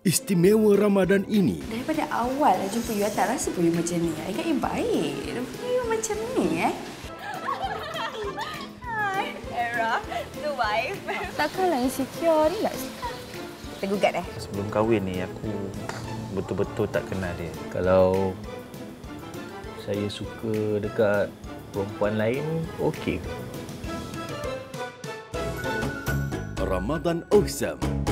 istimewa Ramadan ini. Daripada awal lah jumpa you, I tak rasa pun you macam ni. I kan you baik. Rupanya you macam ni eh. Hi, Era, the wife. Takkanlah insecure, relax. Kita gugat eh. Sebelum kahwin ni, aku betul-betul tak kenal dia. Kalau saya suka dekat perempuan lain, okey ke? Ramadan Awesome.